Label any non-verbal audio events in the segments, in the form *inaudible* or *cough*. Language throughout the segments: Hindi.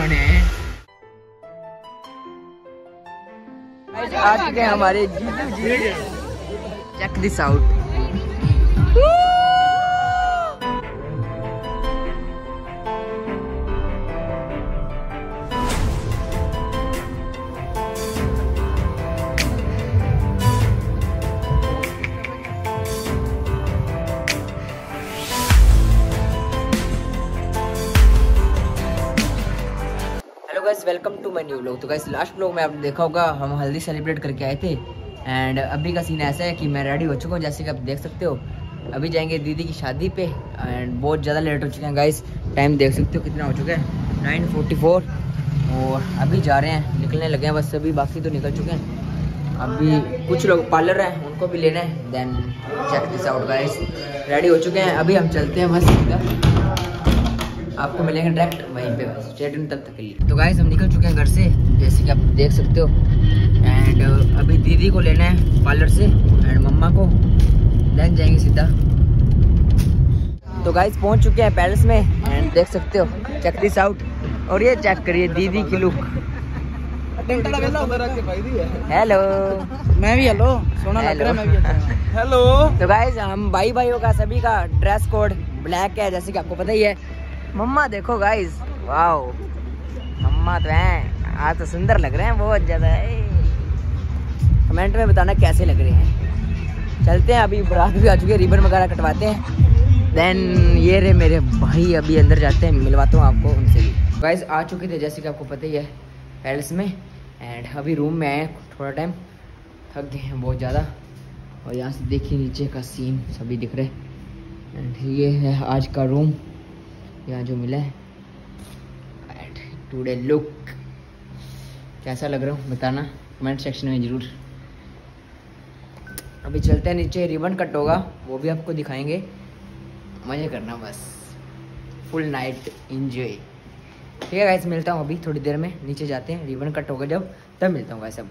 होने हैं आ चुके हमारे जीजू जी। चेक दिस आउट व्लॉग तो गाइस लास्ट व्लॉग में आपने देखा होगा, हम हल्दी सेलिब्रेट करके आए थे। एंड अभी का सीन ऐसा है कि मैं रेडी हो चुका हूँ, जैसे कि आप देख सकते हो। अभी जाएँगे दीदी की शादी पे एंड बहुत ज़्यादा लेट हो चुके हैं गाइस टाइम देख सकते हो कितना हो चुका है। नाइन फोर्टी फोर और अभी जा रहे हैं, निकलने लगे हैं, बस अभी बाकी तो निकल चुके हैं। अभी कुछ लोग पार्लर हैं, उनको भी लेना है। Then check this out guys ready हो चुके हैं, अभी हम चलते हैं बस सीधा आपको मिलेंगे डायरेक्ट वहीं पे स्टेट तब तक के लिए। तो गाइस हम निकल चुके हैं घर से जैसे कि आप देख सकते हो। एंड अभी दीदी को लेना है पार्लर से एंड मम्मा को। देन जाएँगे सीधा। तो गाइस पहुँच चुके हैं पैलेस में एंड देख सकते हो चेक दिस आउट और ये चेक करिए दीदी की लुक हेलो मैं भी हेलो सोना लग रहा है मैं भी हेलो तो गाइस हम भाई भाइयों का सभी का ड्रेस कोड ब्लैक है जैसे कि आपको पता ही है। मम्मा देखो गाइस वाओ मम्मा तो हैं. आज तो सुंदर लग रहे हैं, बहुत ज़्यादा. कमेंट में बताना कैसे लग रहे हैं. चलते हैं, अभी बारात भी आ चुकी है रिबन वगैरह कटवाते हैं. देन ये रे मेरे भाई, अभी अंदर जाते हैं, मिलवाता हूँ आपको उनसे भी. गाइस आ चुके थे, जैसे कि आपको पता ही है पैलेस में. एंड अभी रूम में आए, थोड़ा टाइम थक गए हैं बहुत ज़्यादा. और यहाँ से देखिए नीचे का सीन सभी दिख रहे हैं. एंड ये है आज का रूम यहाँ जो मिला है। एंड टुडे लुक कैसा लग रहा हूँ बताना? कमेंट सेक्शन में ज़रूर। अभी चलते हैं नीचे, रिबन कट होगा, वो भी आपको दिखाएँगे। मज़े करना बस। फुल नाइट इंजॉय ठीक है गाइस मिलता हूँ अभी थोड़ी देर में। नीचे जाते हैं, रिबन कट होगा जब, तब मिलता हूँ गाइस अब।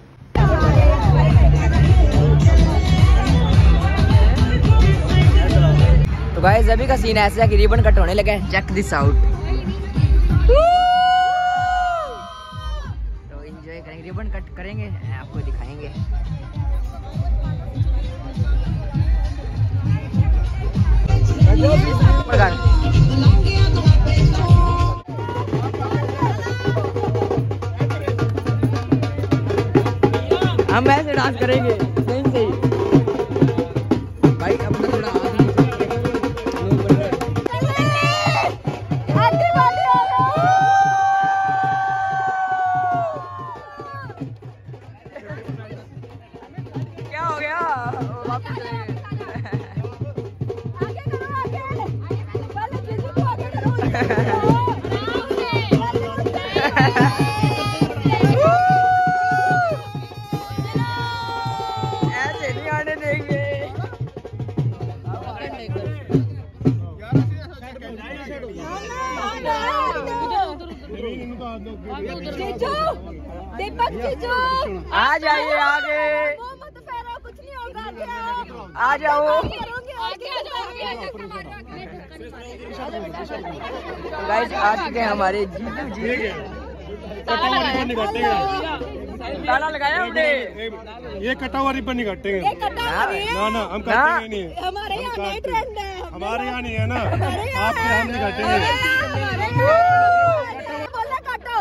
गाइस अभी का सीन ऐसा है कि रिबन कट होने लगा है। चेक दिस आउट तो एंजॉय करेंगे, रिबन कट करेंगे आपको दिखाएँगे। हम ऐसे डांस करेंगे। दीपक जीजू आ जाइए आगे। मत फेरो कुछ नहीं होगा आ जाओ। तो गाइस आ चुके हैं हमारे जीजू जी। ताला लगाया हमने। ये कटा हुआ रिबन नहीं काटेंगे है। ना ना हम। काटेंगे नहीं है हमारे यहाँ नई ट्रेंड है। हमारे यहाँ नहीं है ना। आपके यहाँ नहीं काटेंगे हमारे यहाँ नहीं बोलना काटो।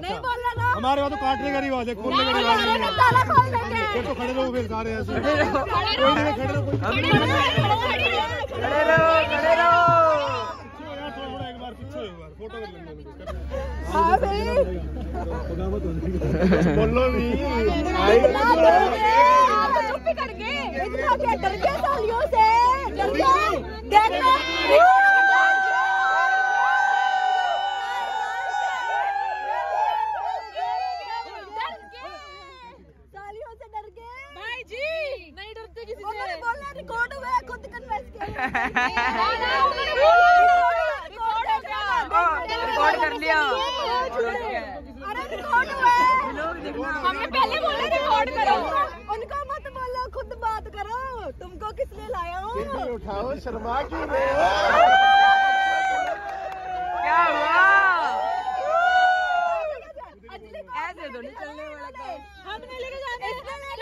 नहीं बोलना ना। हमारे वहाँ तो काटने का रिवाज है खोलने का रिवाज नहीं है। तो खड़े रहो फिर सारे ऐसे। कोई नहीं खड़े रहो कोई खड़े रहो खड़े रहो पीछे यार, थोड़ा थोड़ा एक बार पीछे एक बार। फ़ोटो कर लेंगे। हाँ भाई। बोलो नहीं तो चुप ही कर गए। इतना क्या डर गए सालियों से? डर गए? हमें पहले बोले रिकॉर्ड करो। उनको मत बोलो खुद बात करो। तुमको किसने लाया उठाओ शर्मा क्यों हमने लेके जाना है।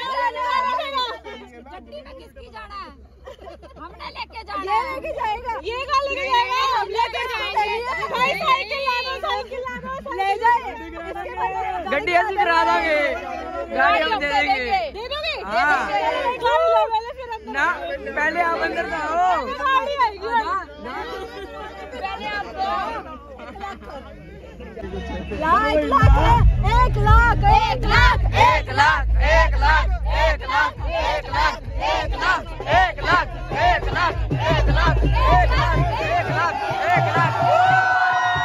में किसकी जाना है? हमने लेके जाना ये लेके जाएगा। ये का लेके जाएगा हाँ। हम लेके जाएँगे। भाई साइकिल ला दो साइकिल ला दो ले जाए गड्डी ऐसी करा दोगे। गाड़ी हम दे देंगे। दे दोगे। हाँ। ना पहले आप अंदर जाओ। गाड़ी आएगी पहले आप दो एक लाख एक लाख एक लाख एक लाख एक लाख एक लाख एक लाख। एक लाख एक लाख एक लाख एक लाख एक लाख एक लाख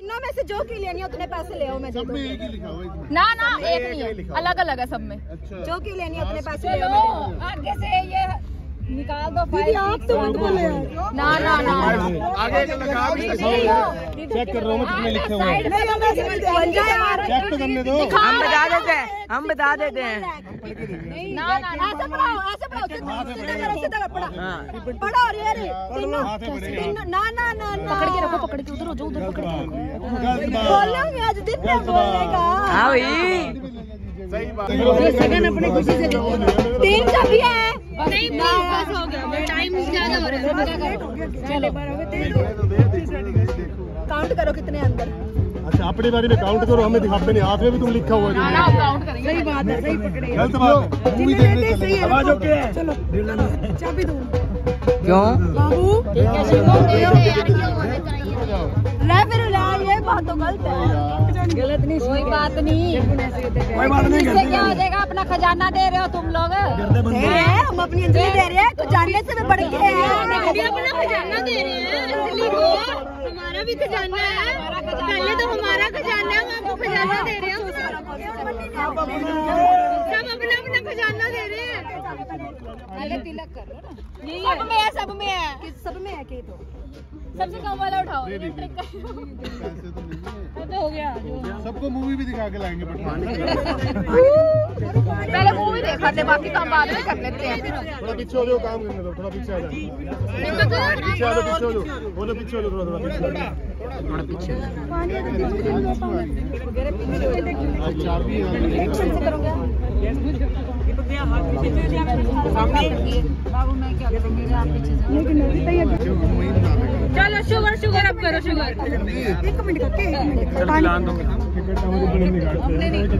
इन्ना में से जो की लेनी है उतने पैसे ले मैं सब में एक ही लिखा हुआ ना ना एक नहीं है। अलग अलग है सब में। अच्छा। जो की लेनी है उतने पैसे ले आगे से ये निकाल दो फ़ाइल आप तो मत बोले। ना ना ना। आगे चेक कर रहा हूँ कितने लिखे हुए चेक तो करने दो। हम बता देते हैं हम बता देते हैं। ना ना ना पकड़ के रखो पकड़ के उधर हो जाओ उधर पकड़ के बोलोगे आज दिन में बोलेगा। हाँ भाई। सही बात। तीन का भी है। नहीं बस हो गया टाइम ज़्यादा हो रहा है। काउंट करो कितने अंदर अच्छा अपने बारे में काउंट करो हमें दिखाते नहीं। हाथ में भी तुम लिखा हुआ है काउंट करेंगे। सही बात है सही पकड़े। गलत बात है। मूवी देखने चले आवाज़ ओके है? चलो। चाबी दो। क्यों? बाबू? फिर ले ये बात तो गलत है। गलत नहीं कोई बात नहीं। कोई बात नहीं इससे क्या हो जाएगा अपना खजाना दे रहे हो तुम लोग। दे रहे हैं? हम अपनी अंजलि दे रहे हैं जानने से भी बढ़ के अपना खजाना दे रहे हैं अंजलि को। हमारा भी खजाना है। पहले तो हमारा खजाना है हम आपको खजाना दे रहे हैं। सब अपना अपना खजाना दे रहे हैं। पहले तिलक कर लो ना। सब में है सब में है। सब में है कि तो? सबसे कम वाला उठाओ ये ट्रिक पैसे तो नहीं है तो हो गया सबको मूवी भी दिखा के लाएँगे पठान पहले मूवी देखा थे बाकी काम बाद में कर लेते हैं। थोड़ा पीछे हो जाओ काम करने दो थोड़ा पीछे आ जाओ। पीछे आ जाओ पीछे हो जाओ। बोलो पीछे हो जाओ थोड़ा थोड़ा पीछे हो जाओ। थोड़ा पीछे आज चाबी है। चलो शुगर शुगर अब करो शुगर। एक मिनट करके एक मिनट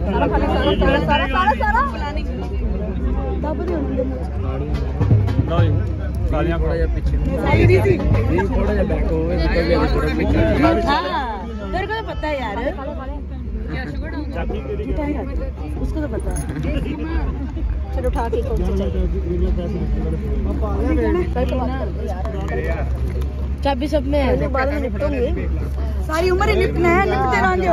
सारा सारा सारा सारा गालियाँ थोड़ा या पीछे। थोड़ा या बैक हो थोड़ा पीछे। उसको तो पता है। *laughs* चलो उठा के कौन सी चाहिए? चाबी सब में है। बाद में निपटोगे सारी उम्र ही निपटना है निपटते रहेंगे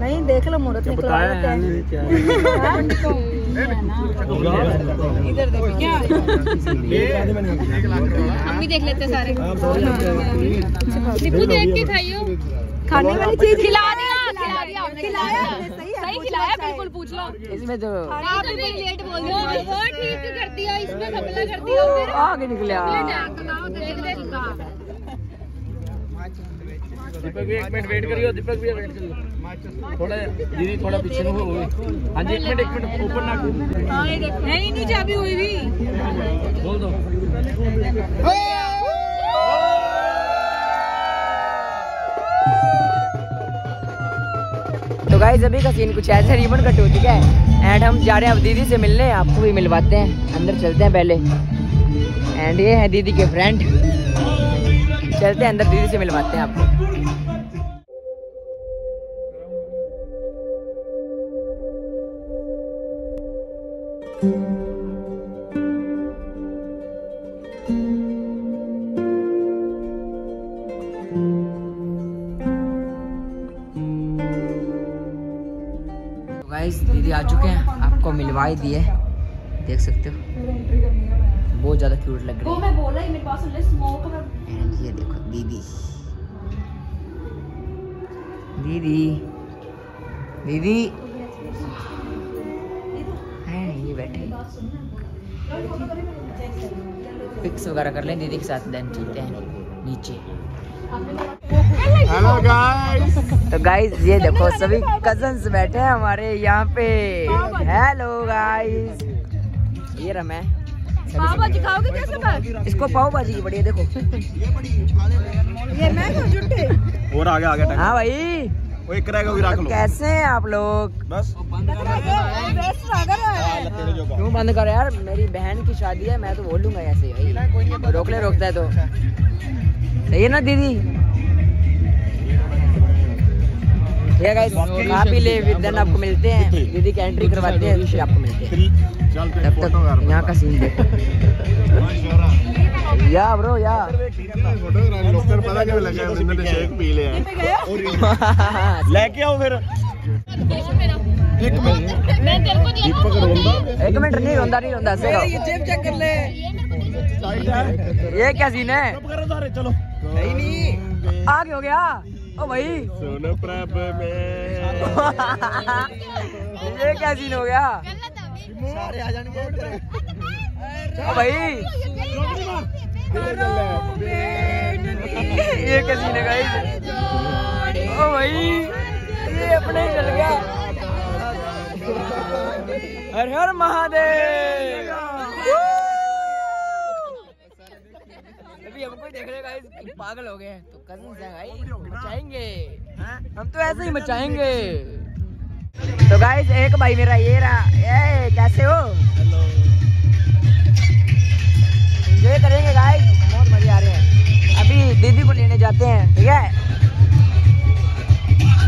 नहीं देख लो मुहूर्त निकलवा लेते हैं। इधर देखो। क्या हम भी देख लेते हैं सारे। निपू देख के खाइयो। खाने वाली चीज़ खिला दिया खिला दिया हमने खिलाया? सही है खिलाया बिल्कुल पूछ। लो इसमें तो आप भी लेट बोल रहे हो वो ठीक कर दिया इसमें घपला कर दिया फिर आगे निकले देख देख दीपक भी एक मिनट वेट करियो दीपक भी वेट करियो। थोड़ा दीदी थोड़ा पीछे में हो हाँ जी एक मिनट एक मिनट ऊपर ना करो। नहीं नहीं चाबी हुई भी। बोल दो। तो गाइस अभी का सीन कुछ ऐसा रिबन कट हो चुका है। एंड हम जा रहे हैं अब दीदी से मिलने, आपको भी मिलवाते हैं। अंदर चलते हैं पहले। एंड ये है दीदी के फ्रेंड चलते हैं अंदर, दीदी से मिलवाते हैं आपको। गाइस दीदी आ चुके हैं। आपको मिलवा ही। दिए देख सकते हो। बहुत ज़्यादा क्यूट लग रही है। ये देखो दीदी। दीदी। दीदी। ये बैठे पिक्स वगैरह कर लें। दीदी के साथ देन चलते हैं नीचे। हेलो गाइस तो गाइस ये देखो सभी कजन्स बैठे हैं हमारे यहाँ पे। हेलो गाइस ये रहा मैं। पाव भाजी खाओगे कैसे इसको पाव भाजी की बढ़िया देखो। ये मैं और आगे आगे हाँ भाई। वो एक रहेगा भी रख लो। कैसे हैं आप लोग? बस। क्यों बंद करो यार? मेरी बहन की शादी है मैं तो बोलूँगा ऐसे भाई रोक ले रोकता है तो। सही है ना दीदी? है गाइस ले देन आपको मिलते हैं। दीदी की एंट्री करवाते हैं फिर आपको मिलते हैं। तब तक यहाँ का सीन देखो। या ब्रो या। फोटोग्राफी लोग पता क्या लगा मैंने शेक पी लिया लेके आओ फिर एक मिनट नहीं रोंदा नहीं रोंदा जेब चेक कर ले। ये क्या सीन है? करो सारे चलो। आगे हो गया? ओ भाई। सुन प्रभ में। ये क्या सीन हो गया? सारे आ जाएँगे ओ भाई। ये क्या सीन है गाइस ओ भाई ये अपने ही चल गया। हर हर महादेव। अभी हमको देख रहे गाइस पागल हो गए हैं। तो कजिन्स हैं भाई मचाएँगे। हम तो ऐसे ही मचाएँगे। तो गाइस एक भाई मेरा ये रहा। ए कैसे हो? एंजॉय करेंगे गाइस बहुत मज़े आ रहे हैं। अभी दीदी को लेने जाते हैं ठीक है?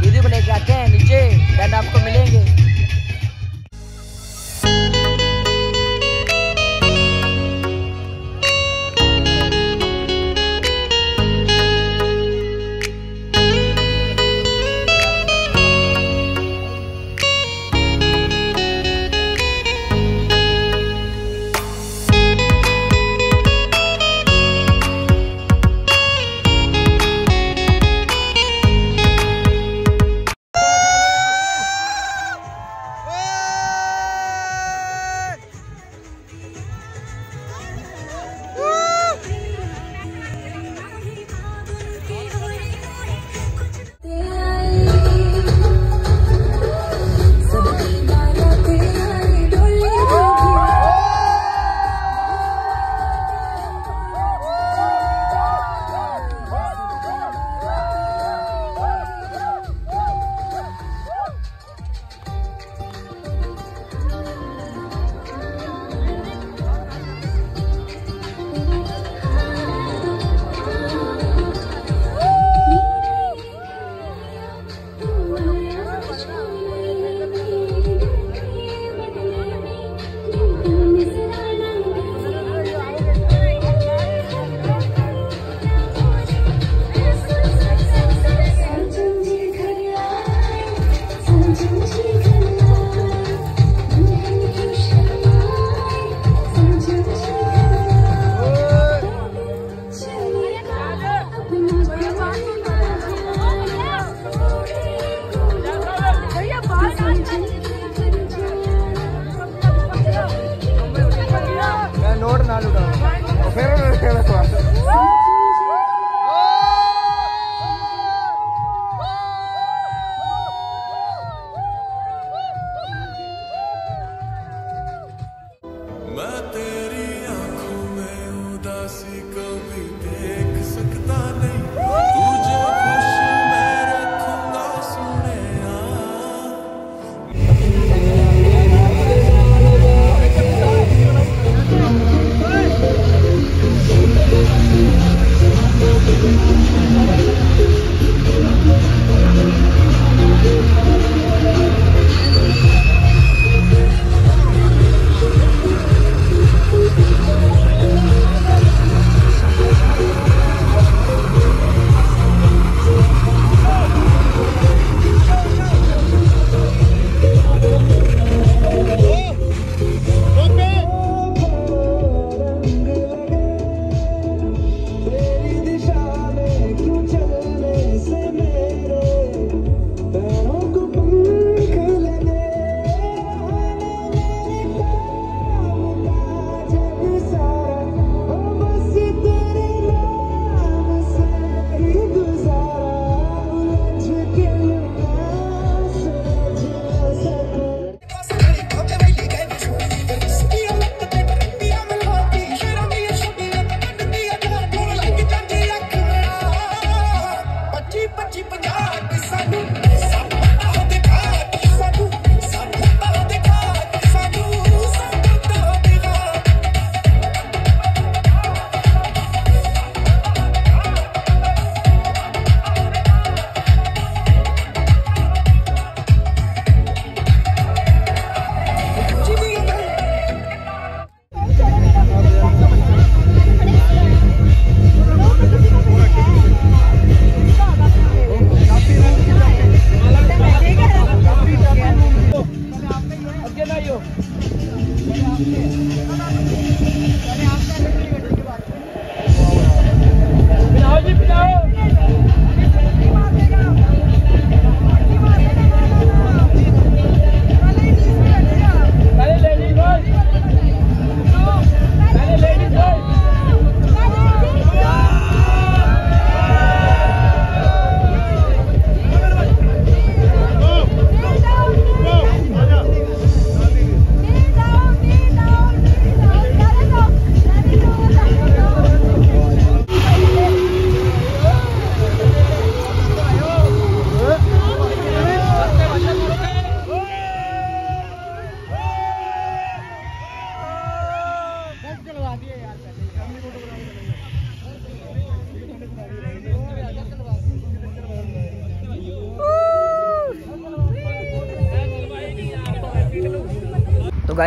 दीदी को लेके आते हैं नीचे। देन आपको मिलेंगे।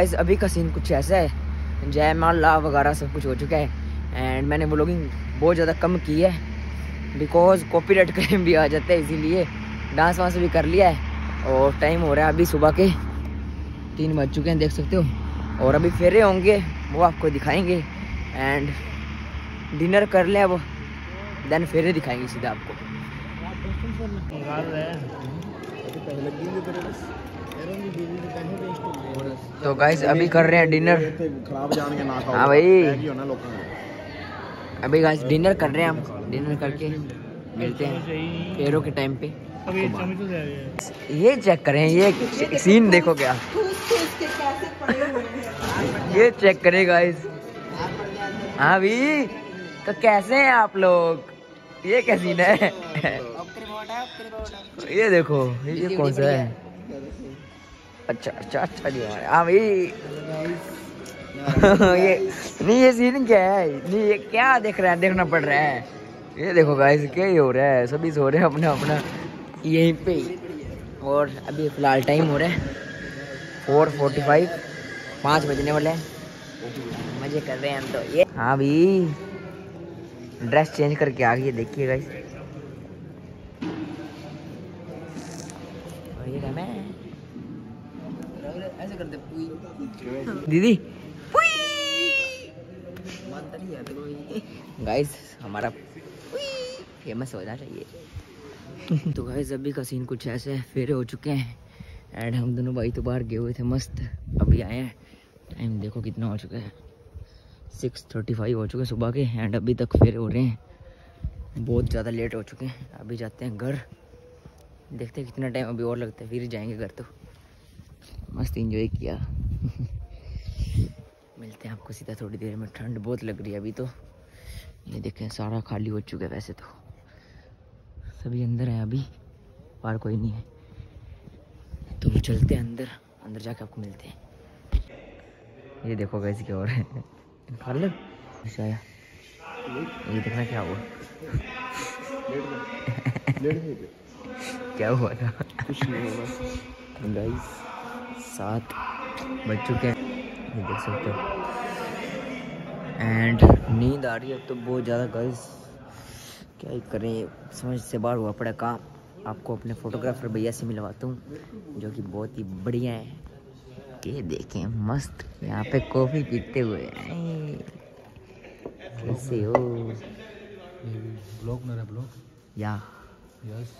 गाइस अभी का सीन कुछ ऐसा है। जय माला वगैरह सब कुछ हो चुका है। एंड मैंने ब्लॉगिंग बहुत ज़्यादा कम की है। बिकॉज़ कॉपीराइट क्लेम भी आ जाता है, इसीलिए डांस वांस भी कर लिया है। और टाइम हो रहा है अभी सुबह के। तीन बज चुके हैं, देख सकते हो। और अभी फेरे होंगे, वो आपको दिखाएँगे। एंड डिनर कर लें अब। देन फेरे दिखाएँगे सीधा आपको। तो गाइस अभी कर रहे हैं डिनर खराब जान के ना हाँ भाई। अभी गाइस डिनर कर रहे हैं हम। डिनर करके मिलते हैं फेरों के टाइम पे। ये चेक करें ये सीन देखो क्या। ये चेक करें गाइस हाँ भी तो कैसे हैं आप लोग? ये क्या सीन है। ये देखो ये कौन सा है? अच्छा अच्छा अच्छा जी हाँ भाई *laughs* ये नहीं, ये सीन क्या है? नहीं, ये क्या देख रहा है? देखना पड़ रहा है। ये देखो गाइस क्या ही हो रहा है? सभी सो रहे हैं अपना अपना। यहीं पे ही। और अभी फ़िलहाल टाइम हो रहा है। फोर फोर्टी फाइव पाँच बजने वाले हैं। मज़े कर रहे हैं हम तो। ये हाँ भाई। ड्रेस चेंज करके आ गई देखिए गाइस ये मैं। ऐसे करते दीदी। गाइस हमारा फ़ेमस होना चाहिए। तो गाइस अभी का सीन कुछ ऐसे है फेरे हो चुके हैं। एंड हम दोनों भाई तो बाहर गए हुए थे मस्त। अभी आए हैं। टाइम देखो कितना हो चुका है। सिक्स थर्टी फाइव हो चुके हैं सुबह के एंड अभी तक फेरे हो रहे हैं। बहुत ज़्यादा लेट हो चुके हैं। अभी जाते हैं घर। देखते हैं कितना टाइम अभी और लगता है फिर जाएँगे घर तो। मस्त इंजॉय किया। *laughs* मिलते हैं आपको सीधा थोड़ी देर में ठंड बहुत लग रही है अभी तो। ये देखें सारा खाली हो चुका है वैसे तो। सभी अंदर हैं अभी बाहर कोई नहीं है। तो चलते हैं अंदर अंदर जाके आपको मिलते हैं। ये देखो कैसे क्या हो रहा है। खा लो अच्छा आया? ये देखना क्या हुआ। *laughs* क्या हुआ था? कुछ नहीं हुआ। गाइस सात बज चुके हैं। ये देख सकते हो। एंड नींद आ रही है तो बहुत ज़्यादा गाइस क्या ही करें समझ से बाहर हुआ पड़ा काम। आपको अपने फोटोग्राफर भैया से मिलवाता हूँ जो कि बहुत ही बढ़िया है। ये देखें मस्त यहाँ पे कॉफ़ी पीते हुए कैसे हो? ब्लॉग मेरा ब्लॉग। या। यस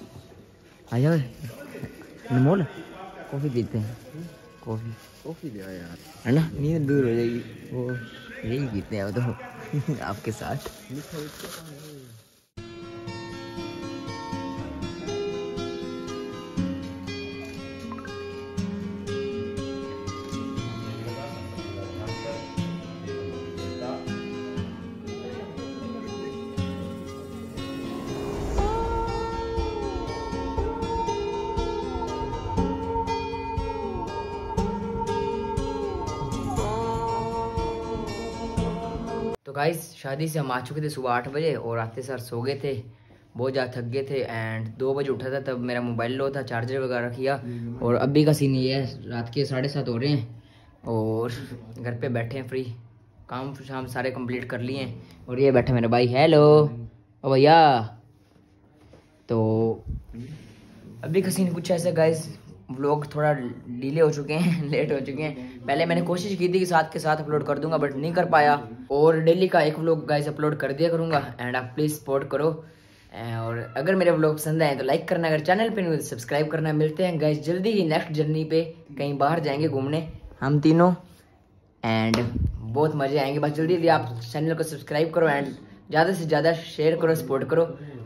आ जाओ अनमोल? कॉफ़ी पीते हैं। कॉफ़ी। कॉफ़ी दे यार। है ना? नींद दूर हो जाएगी। वो यही पीते हैं तो। *laughs* आपके साथ। तो गाइस शादी से हम आ चुके थे सुबह आठ बजे और आते सर सो गए थे। बहुत ज़्यादा थक गए थे एंड दो बजे उठा था तब मेरा मोबाइल लो था चार्जर वगैरह किया। और अभी का सीन ये है रात के साढ़े सात हो रहे हैं और घर पे बैठे हैं फ्री काम शाम सारे कंप्लीट कर लिए हैं। और ये बैठे मेरे भाई हेलो ओ भैया। तो अभी का सीन कुछ ऐसा गाइस व्लॉग थोड़ा डिले हो चुके हैं *laughs* लेट हो चुके हैं। पहले मैंने कोशिश की थी कि साथ के साथ अपलोड कर दूँगा बट नहीं कर पाया। और डेली का एक व्लॉग गाइस अपलोड कर दिया करूँगा एंड आप प्लीज़ सपोर्ट करो। और अगर मेरे व्लॉग पसंद आए तो लाइक करना, अगर चैनल पे नहीं तो सब्सक्राइब करना। मिलते हैं गाइस जल्दी ही नेक्स्ट जर्नी पे। कहीं बाहर जाएँगे घूमने। हम तीनों एंड बहुत मज़े आएँगे। बस जल्दी जल्दी आप चैनल को सब्सक्राइब करो एंड ज़्यादा से ज़्यादा शेयर करो सपोर्ट करो।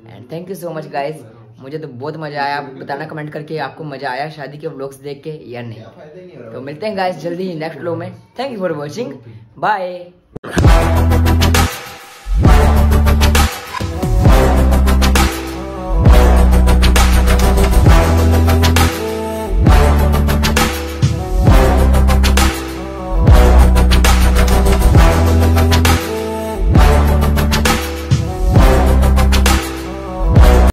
And thank you so much guys मुझे तो बहुत मज़ा आया। आप बताना कमेंट करके आपको मज़ा आया शादी के व्लॉग्स देख के या नहीं। तो मिलते हैं गाइस जल्दी ही नेक्स्ट व्लॉग में। Thank you for watching bye